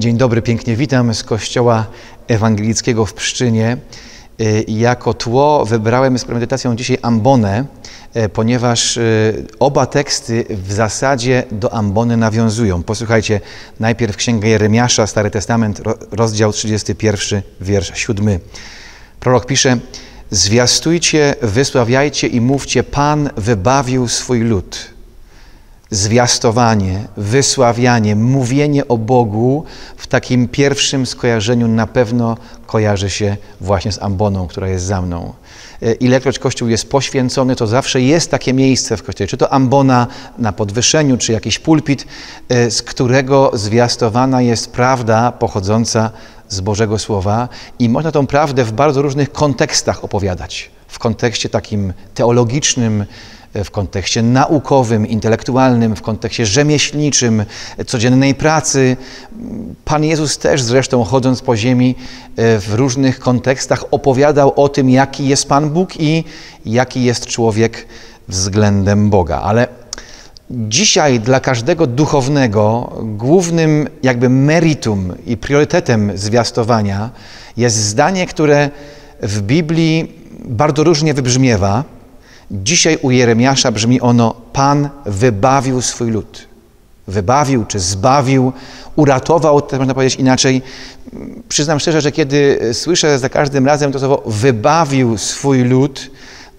Dzień dobry, pięknie witam z Kościoła Ewangelickiego w Pszczynie. Y, Jako tło wybrałem z premedytacją dzisiaj ambonę, y, ponieważ y, oba teksty w zasadzie do ambony nawiązują. Posłuchajcie, najpierw Księgę Jeremiasza, Stary Testament, ro- rozdział 31, wiersz 7. Prorok pisze, zwiastujcie, wysławiajcie i mówcie, Pan wybawił swój lud zwiastowanie, wysławianie, mówienie o Bogu w takim pierwszym skojarzeniu na pewno kojarzy się właśnie z amboną, która jest za mną. E, Ilekroć Kościół jest poświęcony, to zawsze jest takie miejsce w Kościele, czy to ambona na podwyższeniu, czy jakiś pulpit, e, z którego zwiastowana jest prawda pochodząca z Bożego Słowa i można tą prawdę w bardzo różnych kontekstach opowiadać. W kontekście takim teologicznym, w kontekście naukowym, intelektualnym, w kontekście rzemieślniczym, codziennej pracy. Pan Jezus też zresztą chodząc po ziemi e, w różnych kontekstach opowiadał o tym, jaki jest Pan Bóg i jaki jest człowiek względem Boga. Ale Dzisiaj dla każdego duchownego głównym jakby meritum i priorytetem zwiastowania jest zdanie, które w Biblii bardzo różnie wybrzmiewa. Dzisiaj u Jeremiasza brzmi ono: Pan wybawił swój lud. Wybawił czy zbawił, uratował, też można powiedzieć inaczej. Przyznam szczerze, że kiedy słyszę za każdym razem to słowo wybawił swój lud,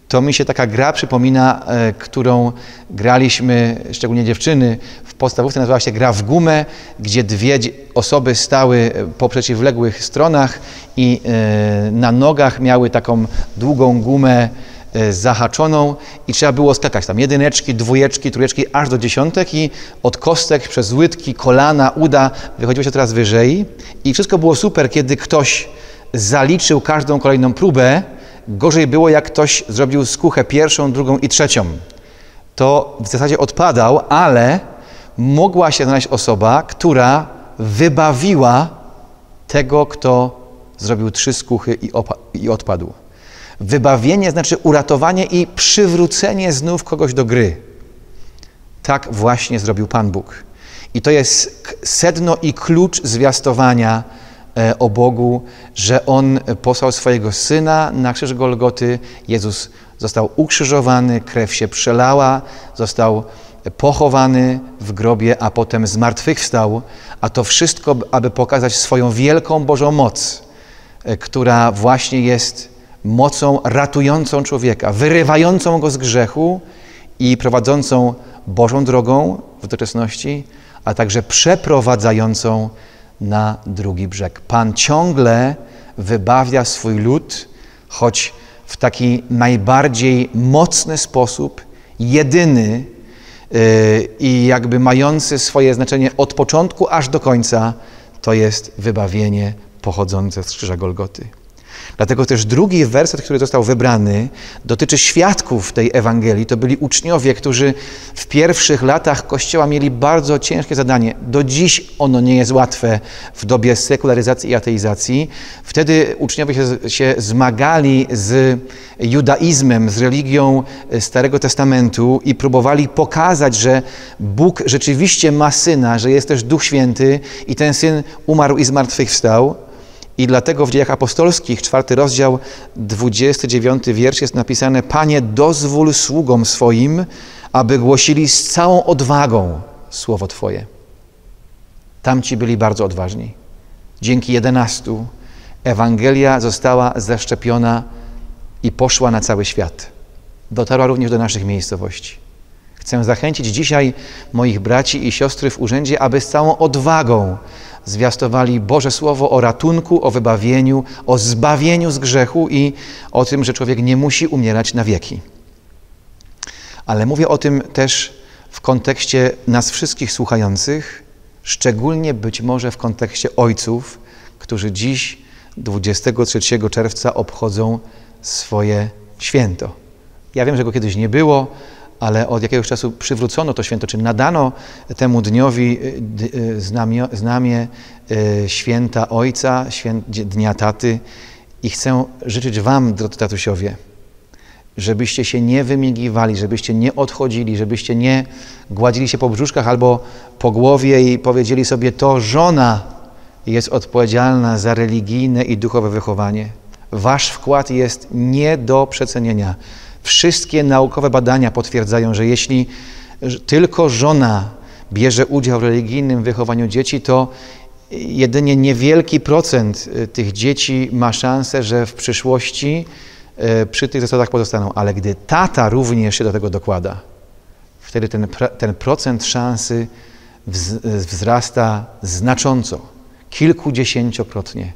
to mi się taka gra przypomina, e, którą graliśmy, szczególnie dziewczyny, w podstawówce nazywała się gra w gumę, gdzie dwie osoby stały e, po przeciwległych stronach i e, na nogach miały taką długą gumę zahaczoną i trzeba było skakać tam jedyneczki, dwójeczki, trójeczki, aż do dziesiątek i od kostek przez łydki, kolana, uda wychodziło się coraz wyżej i wszystko było super, kiedy ktoś zaliczył każdą kolejną próbę, Gorzej było, jak ktoś zrobił skuchę pierwszą, drugą i trzecią. To w zasadzie odpadał, ale mogła się znaleźć osoba, która wybawiła tego, kto zrobił trzy skuchy i, i odpadł. Wybawienie znaczy uratowanie i przywrócenie znów kogoś do gry. Tak właśnie zrobił Pan Bóg. I to jest sedno i klucz zwiastowania e, o Bogu, że On posłał swojego Syna na krzyż Golgoty. Jezus został ukrzyżowany, krew się przelała, został pochowany w grobie, a potem zmartwychwstał. A to wszystko, aby pokazać swoją wielką Bożą moc, e, która właśnie jest mocą ratującą człowieka, wyrywającą go z grzechu i prowadzącą Bożą drogą w doczesności, a także przeprowadzającą na drugi brzeg. Pan ciągle wybawia swój lud, choć w taki najbardziej mocny sposób, jedyny yy, i jakby mający swoje znaczenie od początku aż do końca, to jest wybawienie pochodzące z krzyża Golgoty. Dlatego też drugi werset, który został wybrany, dotyczy świadków tej Ewangelii. To byli uczniowie, którzy w pierwszych latach Kościoła mieli bardzo ciężkie zadanie. Do dziś ono nie jest łatwe w dobie sekularyzacji i ateizacji. Wtedy uczniowie się, się zmagali z judaizmem, z religią Starego Testamentu i próbowali pokazać, że Bóg rzeczywiście ma Syna, że jest też Duch Święty i ten Syn umarł i zmartwychwstał. I dlatego w dziejach apostolskich, czwarty rozdział, 29 wiersz jest napisane Panie, dozwól sługom swoim, aby głosili z całą odwagą Słowo Twoje. Tamci byli bardzo odważni. Dzięki jedenastu Ewangelia została zaszczepiona i poszła na cały świat. Dotarła również do naszych miejscowości. Chcę zachęcić dzisiaj moich braci i siostry w urzędzie, aby z całą odwagą zwiastowali Boże Słowo o ratunku, o wybawieniu, o zbawieniu z grzechu i o tym, że człowiek nie musi umierać na wieki. Ale mówię o tym też w kontekście nas wszystkich słuchających, szczególnie być może w kontekście ojców, którzy dziś, 23 czerwca, obchodzą swoje święto. Ja wiem, że go kiedyś nie było, ale od jakiegoś czasu przywrócono to święto, czy nadano temu dniowi y, y, znamię y, święta Ojca, Dnia Taty i chcę życzyć Wam, drodzy tatusiowie, żebyście się nie wymigiwali, żebyście nie odchodzili, żebyście nie gładzili się po brzuszkach albo po głowie i powiedzieli sobie, to żona jest odpowiedzialna za religijne i duchowe wychowanie. Wasz wkład jest nie do przecenienia. Wszystkie naukowe badania potwierdzają, że jeśli tylko żona bierze udział w religijnym wychowaniu dzieci, to jedynie niewielki procent y, tych dzieci ma szansę, że w przyszłości y, przy tych zasadach pozostaną. Ale gdy tata również się do tego dokłada, wtedy ten, ten procent szansy wzrasta znacząco, kilkudziesięciokrotnie.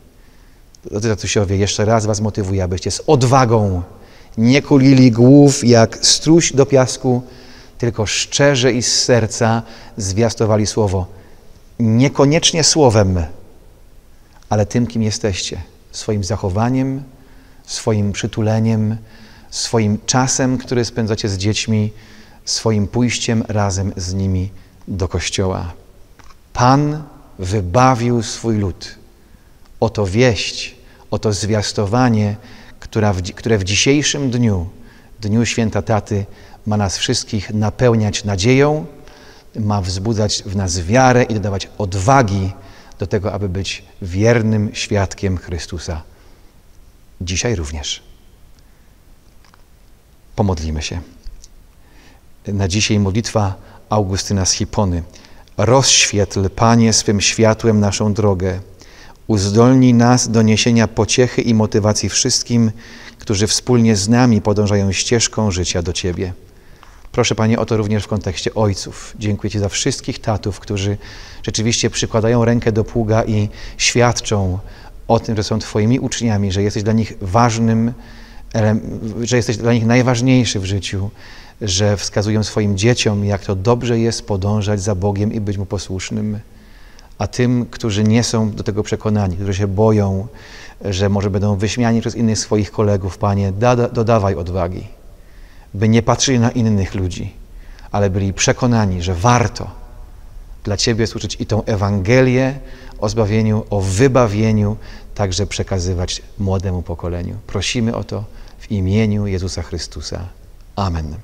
Drodzy tatusiowie, jeszcze raz Was motywuję, abyście z odwagą nie kulili głów jak struś do piasku, tylko szczerze i z serca zwiastowali słowo. Niekoniecznie słowem, ale tym, kim jesteście. Swoim zachowaniem, swoim przytuleniem, swoim czasem, który spędzacie z dziećmi, swoim pójściem razem z nimi do kościoła. Pan wybawił swój lud. Oto wieść, oto zwiastowanie, która w, które w dzisiejszym dniu, dniu święta Taty, ma nas wszystkich napełniać nadzieją, ma wzbudzać w nas wiarę i dodawać odwagi do tego, aby być wiernym świadkiem Chrystusa. Dzisiaj również. Pomodlimy się. Na dzisiaj modlitwa Augustyna z Hipony. Rozświetl, Panie, swym światłem naszą drogę. Uzdolnij nas do niesienia pociechy i motywacji wszystkim, którzy wspólnie z nami podążają ścieżką życia do Ciebie. Proszę Panie o to również w kontekście ojców. Dziękuję Ci za wszystkich tatów, którzy rzeczywiście przykładają rękę do pługa i świadczą o tym, że są Twoimi uczniami, że jesteś dla nich ważnym, że jesteś dla nich najważniejszy w życiu, że wskazują swoim dzieciom, jak to dobrze jest podążać za Bogiem i być Mu posłusznym. A tym, którzy nie są do tego przekonani, którzy się boją, że może będą wyśmiani przez innych swoich kolegów, Panie, dodawaj odwagi by nie patrzyli na innych ludzi, ale byli przekonani, że warto dla Ciebie słyszeć i tą Ewangelię o zbawieniu, o wybawieniu, także przekazywać młodemu pokoleniu. Prosimy o to w imieniu Jezusa Chrystusa. Amen.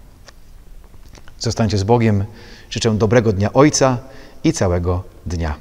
Zostańcie z Bogiem. Życzę dobrego dnia Ojca i całego dnia.